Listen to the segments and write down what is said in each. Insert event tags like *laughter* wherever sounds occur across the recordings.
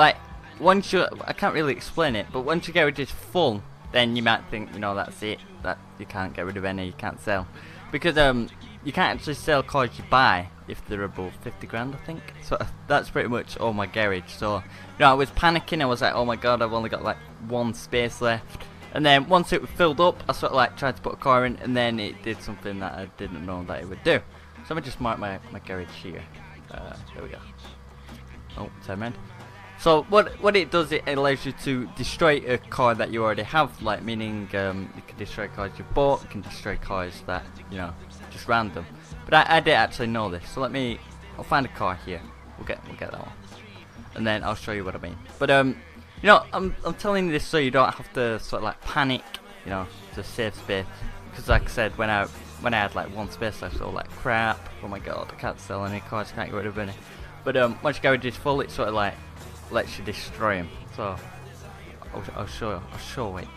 like once you I can't really explain it, but once your garage is full, then you might think, you know, that's it. That you can't get rid of any, you can't sell. Because um you can't actually sell cars you buy if they're above 50 grand, I think. So *laughs* that's pretty much all my garage. So, you know, I was panicking. I was like, oh my god, I've only got like one space left. And then once it was filled up, I sort of like tried to put a car in, and then it did something that I didn't know that it would do. So I'm gonna just mark my, my garage here. Uh, there we go. Oh, turn around. So what what it does, it allows you to destroy a car that you already have, like meaning um, you can destroy cars you bought, you can destroy cars that you know just random. But I, I did actually know this, so let me. I'll find a car here. We'll get we'll get that one, and then I'll show you what I mean. But um, you know, I'm I'm telling you this so you don't have to sort of like panic, you know, to save space. Because like I said, when I when I had like one space left, so like crap. Oh my god, I can't sell any cars, can't get rid of any. But um, once your garage is full, it sort of like lets you destroy him. So I'll, I'll show you. I'll show it.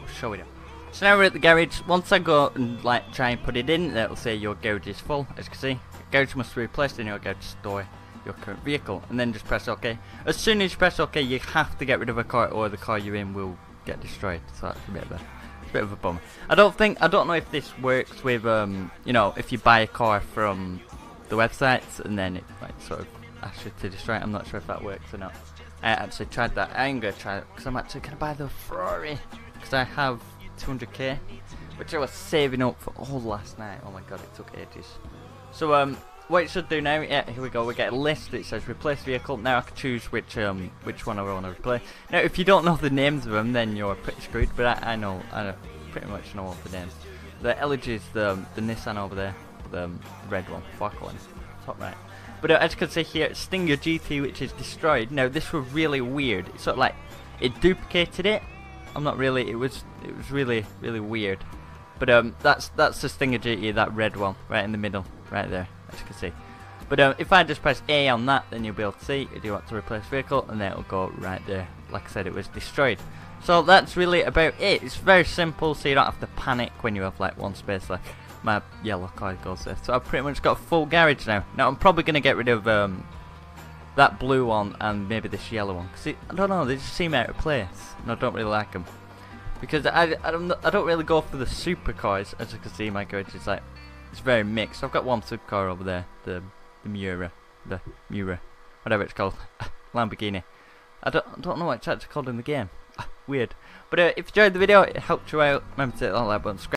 I'll show it. So now we're at the garage. Once I go and like try and put it in, it'll say your garage is full. As you can see, garage must be replaced in your garage store your current vehicle, and then just press OK. As soon as you press OK, you have to get rid of a car, or the car you're in will get destroyed. So that's a bit of a bit of a bummer. I don't think I don't know if this works with um you know if you buy a car from the websites and then it like sort of asks you to destroy it. I'm not sure if that works or not. I actually tried that. Try it because I'm actually gonna buy the Ferrari because I have 200k, which I was saving up for all last night. Oh my god, it took ages. So um, what it should do now, yeah, here we go. We get a list that says replace vehicle. Now I can choose which um which one I want to replace. Now if you don't know the names of them, then you're pretty screwed. But I, I know, I pretty much know all the names. The Elegy is the the Nissan over there, the um, red one, Falcon, top right. But as you can see here, Stinger GT, which is destroyed. Now this was really weird. It's sort of like it duplicated it. I'm not really. It was it was really really weird. But um, that's that's the Stinger GT, that red one, right in the middle, right there, as you can see. But um, if I just press A on that, then you'll be able to see if you want to replace vehicle, and then it'll go right there. Like I said, it was destroyed. So that's really about it. It's very simple, so you don't have to panic when you have like one space left my yellow car goes there. So I've pretty much got a full garage now. Now I'm probably going to get rid of um, that blue one and maybe this yellow one. Cause I don't know, they just seem out of place. And I don't really like them. Because I, I, don't, I don't really go for the super supercars. As you can see, my garage is like, it's very mixed. I've got one supercar over there, the, the Miura. The Miura. Whatever it's called. *laughs* Lamborghini. I don't, I don't know what it's actually called in the game. *laughs* Weird. But uh, if you enjoyed the video, it helped you out. Remember to hit that like button, subscribe.